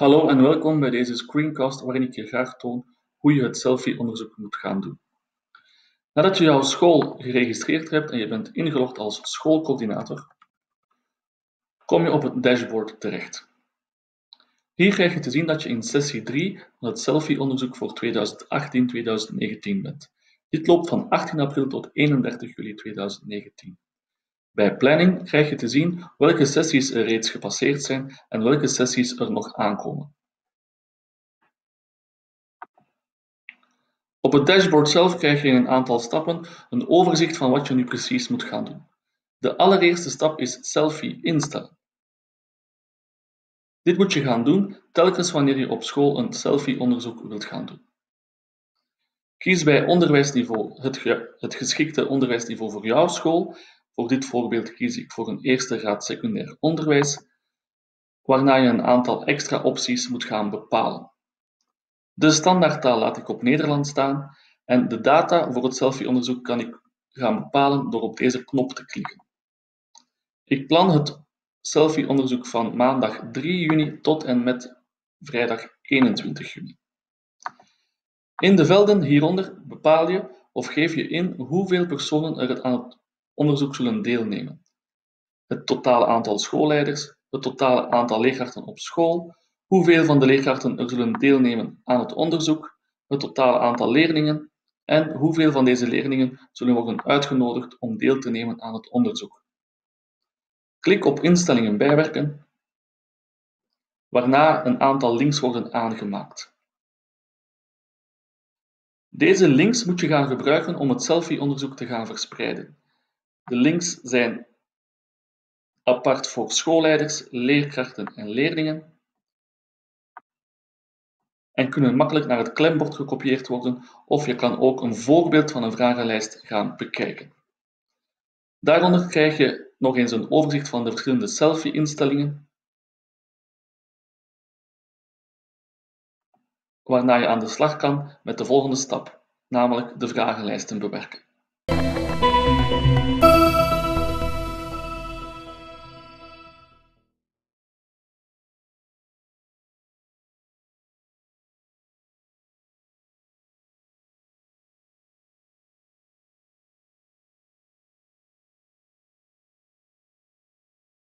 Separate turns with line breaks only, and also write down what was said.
Hallo en welkom bij deze screencast waarin ik je graag toon hoe je het selfie-onderzoek moet gaan doen. Nadat je jouw school geregistreerd hebt en je bent ingelogd als schoolcoördinator, kom je op het dashboard terecht. Hier krijg je te zien dat je in sessie 3 van het selfie-onderzoek voor 2018-2019 bent. Dit loopt van 18 april tot 31 juli 2019. Bij planning krijg je te zien welke sessies er reeds gepasseerd zijn en welke sessies er nog aankomen. Op het dashboard zelf krijg je in een aantal stappen een overzicht van wat je nu precies moet gaan doen. De allereerste stap is selfie instellen. Dit moet je gaan doen telkens wanneer je op school een selfie-onderzoek wilt gaan doen. Kies bij onderwijsniveau het, geschikte onderwijsniveau voor jouw school voor dit voorbeeld kies ik voor een eerste graad secundair onderwijs, waarna je een aantal extra opties moet gaan bepalen. De standaardtaal laat ik op Nederland staan en de data voor het selfie-onderzoek kan ik gaan bepalen door op deze knop te klikken. Ik plan het selfie-onderzoek van maandag 3 juni tot en met vrijdag 21 juni. In de velden hieronder bepaal je of geef je in hoeveel personen er aan het onderzoek zullen deelnemen. Het totale aantal schoolleiders, het totale aantal leerkrachten op school, hoeveel van de leerkrachten er zullen deelnemen aan het onderzoek, het totale aantal leerlingen en hoeveel van deze leerlingen zullen worden uitgenodigd om deel te nemen aan het onderzoek. Klik op Instellingen bijwerken, waarna een aantal links worden aangemaakt. Deze links moet je gaan gebruiken om het selfie-onderzoek te gaan verspreiden. De links zijn apart voor schoolleiders, leerkrachten en leerlingen en kunnen makkelijk naar het klembord gekopieerd worden of je kan ook een voorbeeld van een vragenlijst gaan bekijken. Daaronder krijg je nog eens een overzicht van de verschillende selfie-instellingen, waarna je aan de slag kan met de volgende stap, namelijk de vragenlijsten bewerken.